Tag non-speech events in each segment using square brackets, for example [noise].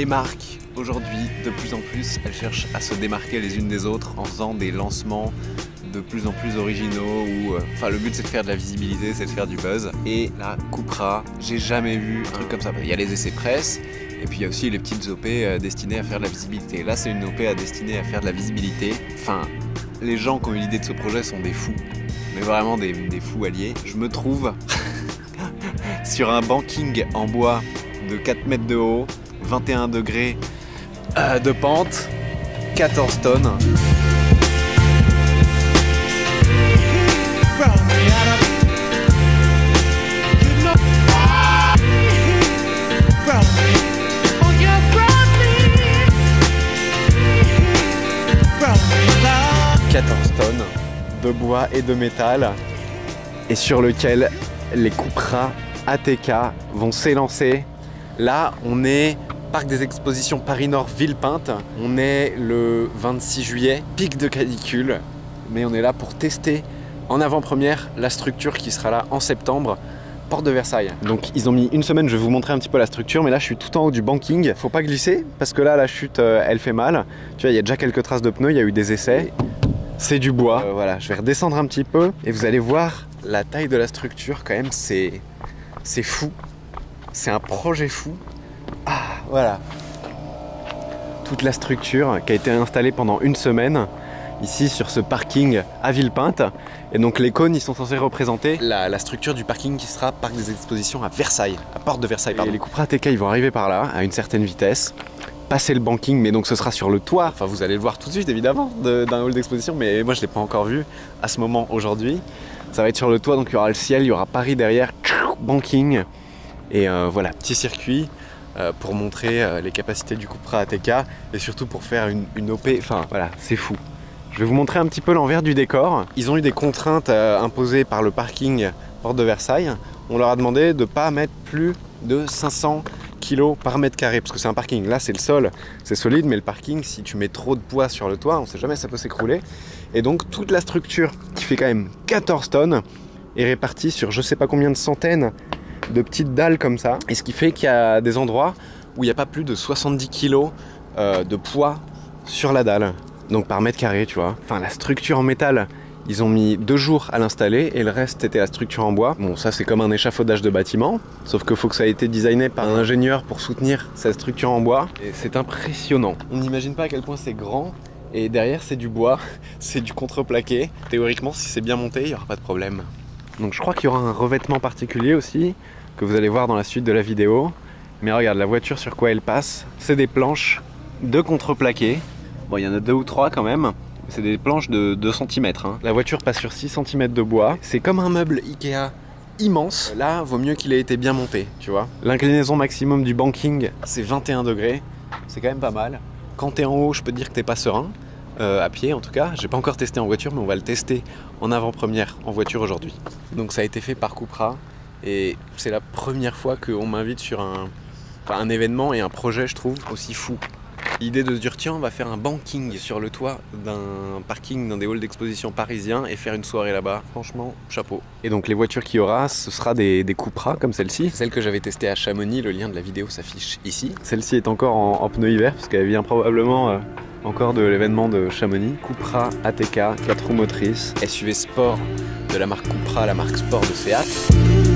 les marques aujourd'hui, de plus en plus, elles cherchent à se démarquer les unes des autres en faisant des lancements de plus en plus originaux ou euh, enfin le but c'est de faire de la visibilité, c'est de faire du buzz et la Cupra, j'ai jamais vu un truc comme ça. Il y a les essais presse et puis il y a aussi les petites OP euh, destinées à faire de la visibilité. Là c'est une OP destinée à faire de la visibilité. Enfin, les gens qui ont eu l'idée de ce projet sont des fous, mais vraiment des, des fous alliés. Je me trouve [laughs] sur un banking en bois de 4 mètres de haut, 21 degrés euh, de pente, 14 tonnes. « 14 tonnes de bois et de métal et sur lequel les Cupra ATK vont s'élancer. Là, on est Parc des expositions Paris-Nord Villepinte. On est le 26 juillet, pic de canicule, mais on est là pour tester en avant-première la structure qui sera là en septembre porte de Versailles. Donc ils ont mis une semaine, je vais vous montrer un petit peu la structure, mais là je suis tout en haut du banking. Faut pas glisser parce que là la chute euh, elle fait mal. Tu vois, il y a déjà quelques traces de pneus, il y a eu des essais. C'est du bois. Euh, voilà, je vais redescendre un petit peu et vous allez voir la taille de la structure quand même, c'est c'est fou. C'est un projet fou. Ah, voilà. Toute la structure qui a été installée pendant une semaine ici sur ce parking à Villepinte. Et donc les cônes, ils sont censés représenter la, structure du parking qui sera parc des expositions à Versailles, à Porte de Versailles. Et les Cupra TK, ils vont arriver par là, à une certaine vitesse, passer le banking, mais donc ce sera sur le toit. Enfin, vous allez le voir tout de suite, évidemment, d'un hall d'exposition, mais moi je l'ai pas encore vu à ce moment aujourd'hui. Ça va être sur le toit, donc il y aura le ciel, il y aura Paris derrière, banking. Et euh, voilà, petit circuit pour montrer euh, les capacités du Cupra ATK et surtout pour faire une, OP. Enfin voilà, c'est fou. Je vais vous montrer un petit peu l'envers du décor. Ils ont eu des contraintes euh, imposées par le parking Porte de Versailles. On leur a demandé de ne pas mettre plus de 500 kg par mètre carré parce que c'est un parking. Là, c'est le sol, c'est solide, mais le parking, si tu mets trop de poids sur le toit, on ne sait jamais, ça peut s'écrouler. Et donc, toute la structure qui fait quand même 14 tonnes est répartie sur je sais pas combien de centaines de petites dalles comme ça. Et ce qui fait qu'il y a des endroits où il n'y a pas plus de 70 kg euh, de poids sur la dalle donc par mètre carré, tu vois. Enfin, la structure en métal, ils ont mis deux jours à l'installer et le reste était la structure en bois. Bon, ça c'est comme un échafaudage de bâtiment, sauf qu'il faut que ça ait été designé par un ingénieur pour soutenir cette structure en bois. Et c'est impressionnant. On n'imagine pas à quel point c'est grand. Et derrière c'est du bois, [laughs] c'est du contreplaqué. Théoriquement, si c'est bien monté, il n'y aura pas de problème. Donc je crois qu'il y aura un revêtement particulier aussi, que vous allez voir dans la suite de la vidéo. Mais regarde, la voiture sur quoi elle passe, c'est des planches de contreplaqué Bon, il y en a deux ou trois quand même. C'est des planches de 2 cm. Hein. La voiture passe sur 6 cm de bois. C'est comme un meuble Ikea immense. Là, vaut mieux qu'il ait été bien monté, tu vois. L'inclinaison maximum du banking, c'est 21 degrés. C'est quand même pas mal. Quand t'es en haut, je peux dire que t'es pas serein. Euh, à pied en tout cas. J'ai pas encore testé en voiture, mais on va le tester en avant-première en voiture aujourd'hui. Donc ça a été fait par Cupra et c'est la première fois qu'on m'invite sur un, un événement et un projet, je trouve, aussi fou. L'idée de se dire tiens on va faire un banking sur le toit d'un parking dans des halls d'exposition parisiens et faire une soirée là-bas. Franchement, chapeau. Et donc les voitures qu'il y aura, ce sera des, des Cupra comme celle-ci. Celle que j'avais testée à Chamonix, le lien de la vidéo s'affiche ici. Celle-ci est encore en, pneu hiver parce qu'elle vient probablement euh, encore de l'événement de Chamonix. Cupra ATK, 4 roues motrices, SUV sport de la marque Cupra, la marque sport de Seat.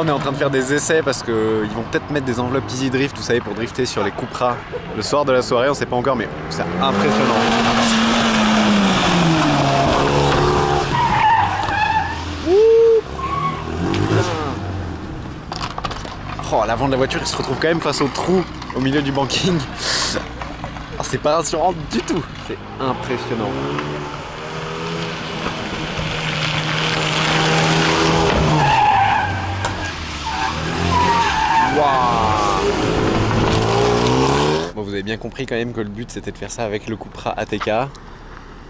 On est en train de faire des essais parce qu'ils vont peut-être mettre des enveloppes Easy Drift, vous savez, pour drifter sur les Cupra le soir de la soirée, on sait pas encore, mais c'est impressionnant. Oh, l'avant de la voiture, il se retrouve quand même face au trou au milieu du banking. Oh, [laughs] c'est pas rassurant du tout. C'est impressionnant. Compris quand même que le but c'était de faire ça avec le Cupra ATK.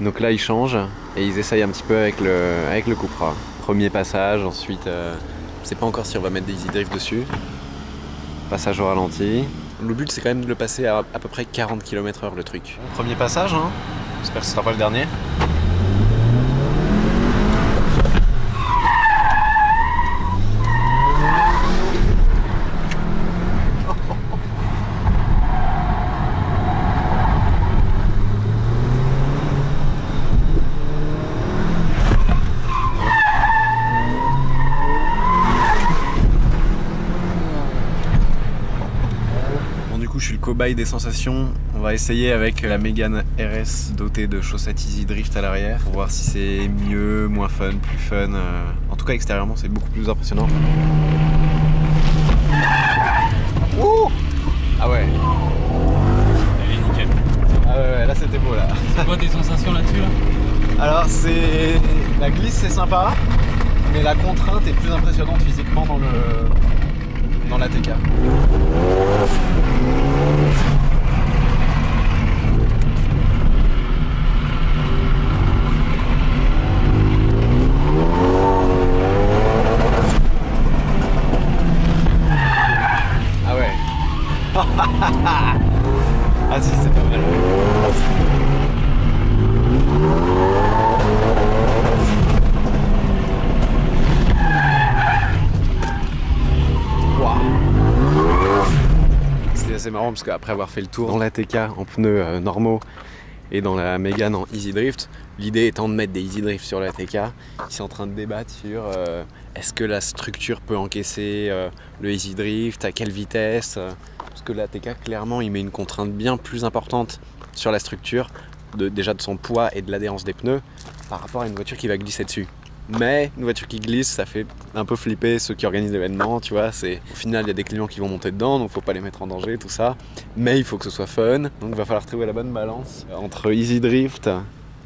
Donc là ils changent et ils essayent un petit peu avec le, avec Cupra. Premier passage, ensuite euh, je sais pas encore si on va mettre des easy drift dessus. Passage au ralenti. Le but c'est quand même de le passer à à peu près 40 km/h le truc. Premier passage, hein. j'espère que ce sera pas le dernier. Coup je suis le cobaye des sensations. On va essayer avec la Mégane RS dotée de chaussettes Easy Drift à l'arrière pour voir si c'est mieux, moins fun, plus fun. euh. En tout cas extérieurement c'est beaucoup plus impressionnant. Ouh ah ouais. Elle est nickel. Ah ouais, ouais, là c'était beau là. C'est quoi tes sensations là-dessus là? Alors c'est la glisse c'est sympa, mais la contrainte est plus impressionnante physiquement dans le dans la TK. Ah ouais. [laughs] ah si c'est pas mal. Marrant parce qu'après avoir fait le tour dans la TK en pneus euh, normaux et dans la Mégane en Easy Drift, l'idée étant de mettre des Easy Drift sur la TK, ils sont en train de débattre sur euh, est-ce que la structure peut encaisser euh, le Easy Drift, à quelle vitesse Parce que la TK, clairement, il met une contrainte bien plus importante sur la structure, de, déjà de son poids et de l'adhérence des pneus, par rapport à une voiture qui va glisser dessus. Mais une voiture qui glisse, ça fait un peu flipper ceux qui organisent l'événement, tu vois. C'est au final il y a des clients qui vont monter dedans, donc faut pas les mettre en danger, tout ça. Mais il faut que ce soit fun, donc il va falloir trouver la bonne balance entre easy drift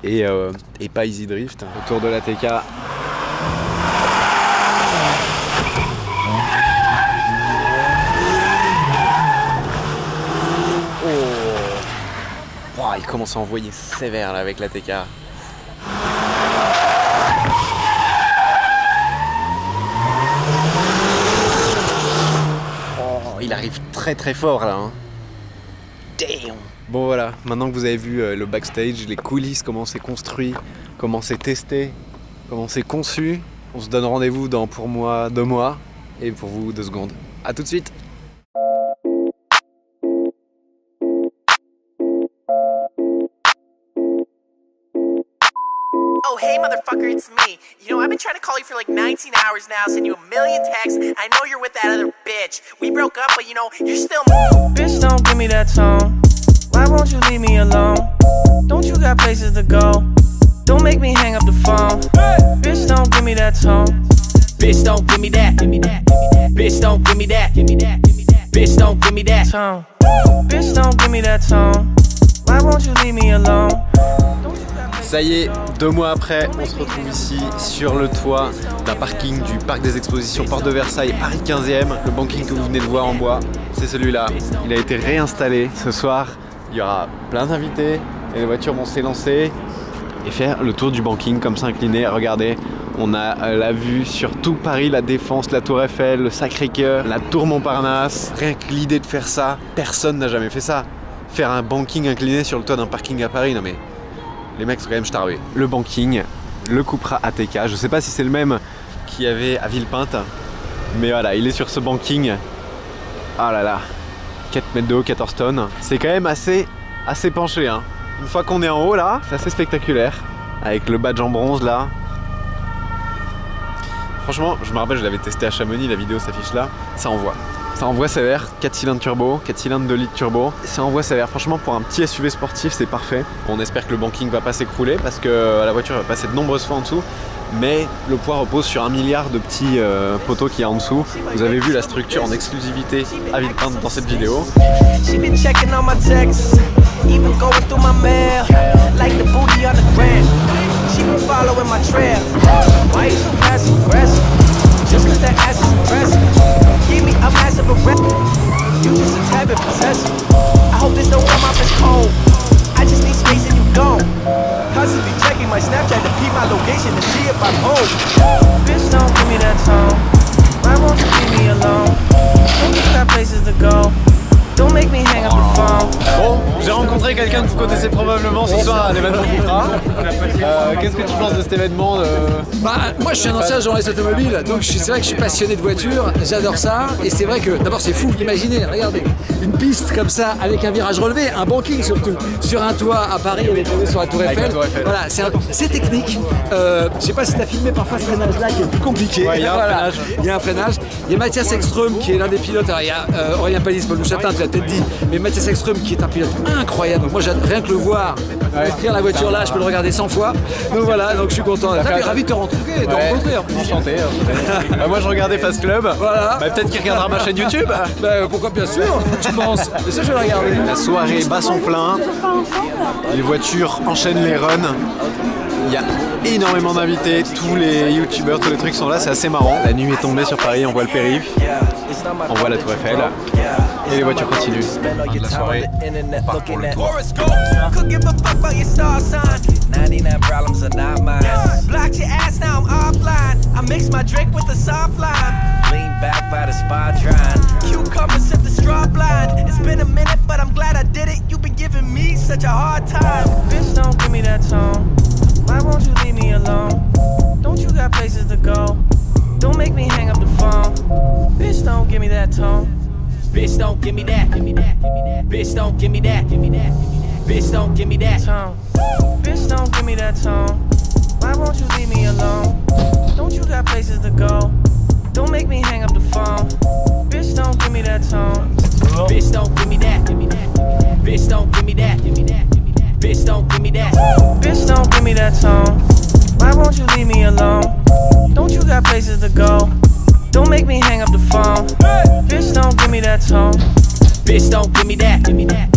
et, euh, et pas easy drift. Autour de la TK. Oh. Il commence à envoyer sévère là avec la TK. Oh, il arrive très très fort là. hein. Damn. Bon voilà, maintenant que vous avez vu euh, le backstage, les coulisses, comment c'est construit, comment c'est testé, comment c'est conçu, on se donne rendez-vous dans pour moi deux mois et pour vous deux secondes. A tout de suite Oh, hey, motherfucker, it's me. You know, I've been trying to call you for like 19 hours now, send you a million texts. I know you're with that other bitch. We broke up, but you know, you're still. Bitch, don't give me that tone. Why won't you leave me alone? Don't you got places to go? Don't make me hang up the phone. Bitch, don't give me that tone. Bitch, don't give me that. Give me that. Bitch, don't give me that. Give me that. Bitch, don't give me that tone. Bitch, don't give me that tone. Why won't you leave me alone? Ça y est, deux mois après, on se retrouve ici sur le toit d'un parking du parc des expositions Porte de Versailles, Paris 15e. Le banking que vous venez de voir en bois, c'est celui-là. Il a été réinstallé. Ce soir, il y aura plein d'invités et les voitures vont s'élancer et faire le tour du banking comme ça incliné. Regardez, on a la vue sur tout Paris, la Défense, la Tour Eiffel, le Sacré-Cœur, la Tour Montparnasse. Rien que l'idée de faire ça, personne n'a jamais fait ça. Faire un banking incliné sur le toit d'un parking à Paris, non mais les mecs sont quand même starvés. Le banking, le Cupra ATK, je sais pas si c'est le même qu'il y avait à Villepinte, mais voilà, il est sur ce banking. Ah là là, 4 mètres de haut, 14 tonnes. C'est quand même assez, assez penché. Hein. Une fois qu'on est en haut là, c'est assez spectaculaire. Avec le badge en bronze là. Franchement, je me rappelle, je l'avais testé à Chamonix, la vidéo s'affiche là. Ça envoie. Ça envoie sévère, 4 cylindres turbo, 4 cylindres de litre turbo. Ça envoie sévère. Franchement, pour un petit SUV sportif, c'est parfait. On espère que le banking va pas s'écrouler parce que la voiture va passer de nombreuses fois en dessous. Mais le poids repose sur un milliard de petits euh, poteaux qu'il y a en dessous. Vous avez vu la structure en exclusivité à Villepinte dans cette vidéo. A massive erect. You just a tad bit possessive. I hope this don't come off as cold. I just need space and you don't. Constantly checking my Snapchat to keep my location to see if I'm home. Bitch, don't rencontré quelqu'un que vous connaissez probablement ce soir à l'événement. Euh, Qu'est-ce que tu penses de cet événement euh Bah, moi je suis un ancien journaliste automobile, donc c'est vrai que je suis passionné de voitures, j'adore ça, et c'est vrai que d'abord c'est fou, imaginez, regardez, une piste comme ça avec un virage relevé, un banking surtout, sur un toit à Paris avec la vue sur la Tour Eiffel. Tour Eiffel. Voilà, c'est technique. Euh, je sais pas si t'as filmé parfois ce freinage là qui est plus compliqué. Ouais, il y a un freinage. Il y a un freinage. Il y a Mathias Ekström qui est l'un des pilotes. Alors, il y a euh, Aurélien Palis, Paul Mouchatin, tu l'as peut-être dit, mais Mathias Ekström qui est un pilote incroyable. Donc, moi, rien que le voir, inscrire la voiture là, je peux le regarder 100 fois. Donc voilà, donc je suis content. Mais ravi de te rencontrer, de Ouais, rencontrer en plus. Enchanté. [laughs] Bah, moi je regardais Fast Club. Voilà. Bah, Peut-être qu'il regardera ma chaîne YouTube. [laughs] Bah, pourquoi bien sûr, tu penses Mais ça, je vais le regarder. La soirée bat son plein. Les voitures enchaînent les runs. Il y a énormément d'invités, tous les youtubeurs, tous les trucs sont là, c'est assez marrant. La nuit est tombée sur Paris, on voit le périph', on voit la tour Eiffel et les voitures continuent. La soirée, on part pour le tour. Could give a fuck about your star sign. 99 problems are not mine. Blocked your ass, now I'm offline. I mix my drink with the soft line. Lean back by the spot trying. Cucumber sip the straw blind. It's been a minute, but I'm glad I did it. You've been giving me such a hard time. Bitch, don't give me that tone. Why won't you leave me alone? Don't you got places to go? Don't make me hang up the phone. Bitch, don't give me that tone. Bitch, don't give me that. Give me that. Give me that. Bitch, don't give me that. Give me that. Bitch, don't give me that tone. Bitch, don't give me that tone. Why won't you leave me alone? Don't you got places to go? Don't make me hang up the phone. Bitch, don't give me that tone. Bitch, don't give me that. Give me that. Bitch, don't give me that. Give me that. Bitch, don't give me that. Bitch, don't give me that tone. Why won't you leave me alone? Don't you got places to go? Don't make me hang up the phone. Bitch, don't give me that tone. Bitch, don't give me that. Give me that.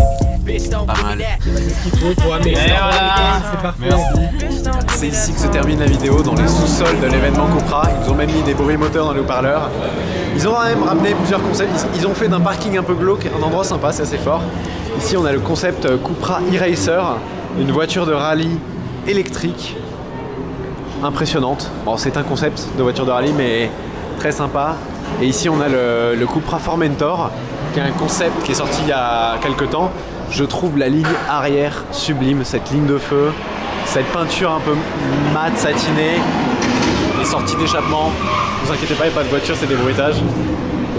Bitch, don't give me that. Bitch, don't give C'est ici que se termine la vidéo, dans les sous-sols de l'événement Cupra. Ils nous ont même mis des bruits moteurs dans les haut-parleurs. Ils ont quand même ramené plusieurs concepts. Ils- ont fait d'un parking un peu glauque un endroit sympa, c'est assez fort. Ici, on a le concept Cupra e-Racer, une voiture de rallye électrique impressionnante. Bon, c'est un concept de voiture de rallye, mais très sympa. Et ici, on a le, le Cupra Formentor, qui est un concept qui est sorti il y a quelques temps. Je trouve la ligne arrière sublime, cette ligne de feu, cette peinture un peu mat, satinée, les sorties d'échappement. Ne vous inquiétez pas, il n'y a pas de voiture, c'est des bruitages.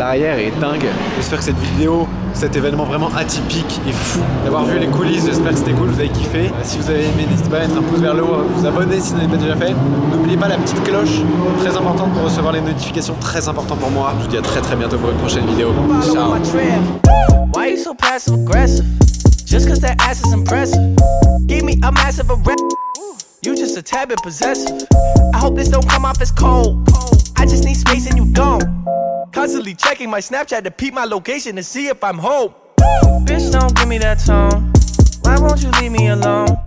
L'arrière est dingue. J'espère que cette vidéo, cet événement vraiment atypique et fou, d'avoir vu les coulisses, j'espère que c'était cool, vous avez kiffé. Si vous avez aimé, n'hésitez pas à mettre un pouce vers le haut, à vous abonner si vous n'avez pas déjà fait. N'oubliez pas la petite cloche, très importante pour recevoir les notifications, très important pour moi. Je vous dis à très très bientôt pour une prochaine vidéo. Ciao my trip. Why you so passive aggressive? Just cause that ass is impressive. Give me a massive arrest. You just a tad bit possessive. I hope this don't come off as cold. I just need space and you don't. Constantly checking my Snapchat to peep my location to see if I'm home. Bitch, don't give me that tone. Why won't you leave me alone?